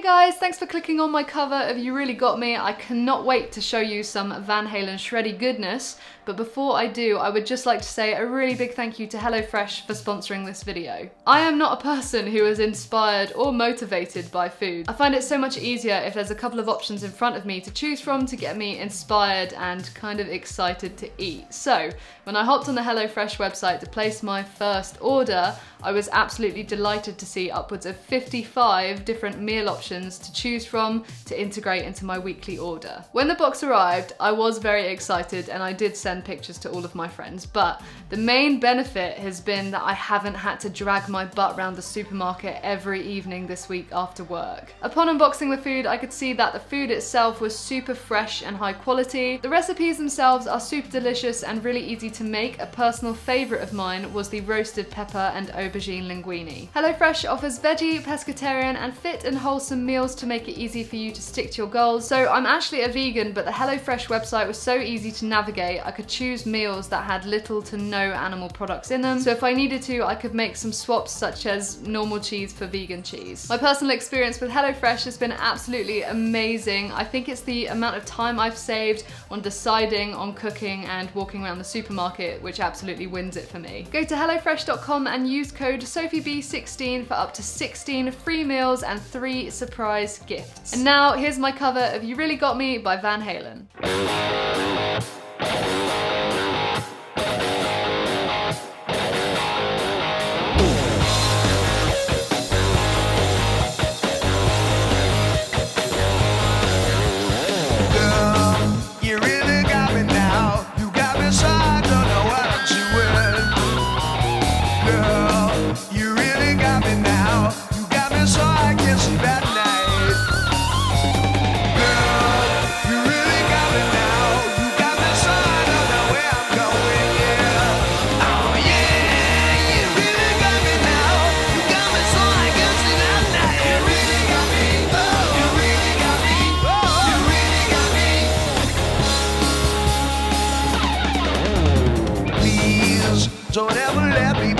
Hey guys, thanks for clicking on my cover of You Really Got Me. I cannot wait to show you some Van Halen shreddy goodness, but before I do, I would just like to say a really big thank you to HelloFresh for sponsoring this video. I am not a person who is inspired or motivated by food. I find it so much easier if there's a couple of options in front of me to choose from to get me inspired and kind of excited to eat. So, when I hopped on the HelloFresh website to place my first order, I was absolutely delighted to see upwards of 55 different meal options to choose from to integrate into my weekly order. When the box arrived, I was very excited and I did send pictures to all of my friends, but the main benefit has been that I haven't had to drag my butt around the supermarket every evening this week after work. Upon unboxing the food, I could see that the food itself was super fresh and high quality. The recipes themselves are super delicious and really easy to make. A personal favorite of mine was the roasted pepper and aubergine linguine. HelloFresh offers veggie, pescatarian and fit and wholesome meals to make it easy for you to stick to your goals. So I'm actually a vegan, but the HelloFresh website was so easy to navigate. I could choose meals that had little to no animal products in them. So if I needed to, I could make some swaps such as normal cheese for vegan cheese. My personal experience with HelloFresh has been absolutely amazing. I think it's the amount of time I've saved on deciding on cooking and walking around the supermarket which absolutely wins it for me. Go to hellofresh.com and use code SophieB16 for up to 16 free meals and three surprise gifts. And now here's my cover of You Really Got Me by Van Halen. Don't ever let me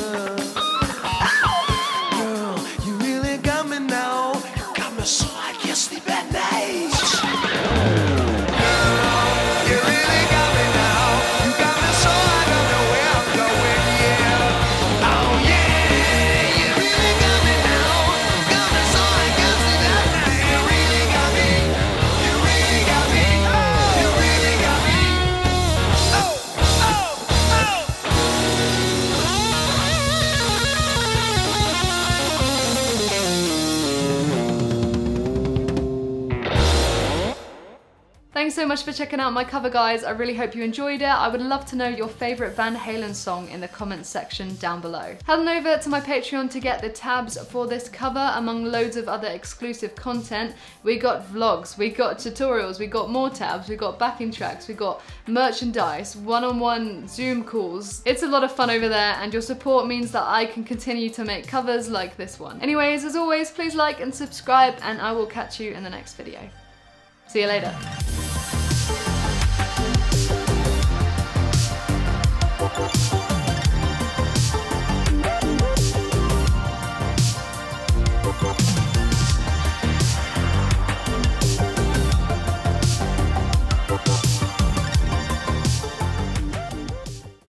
Thanks so much for checking out my cover, guys. I really hope you enjoyed it. I would love to know your favorite Van Halen song in the comments section down below. Head on over to my Patreon to get the tabs for this cover, among loads of other exclusive content. We got vlogs, we got tutorials, we got more tabs, we got backing tracks, we got merchandise, one-on-one Zoom calls. It's a lot of fun over there, and your support means that I can continue to make covers like this one. Anyways, as always, please like and subscribe, and I will catch you in the next video. See you later.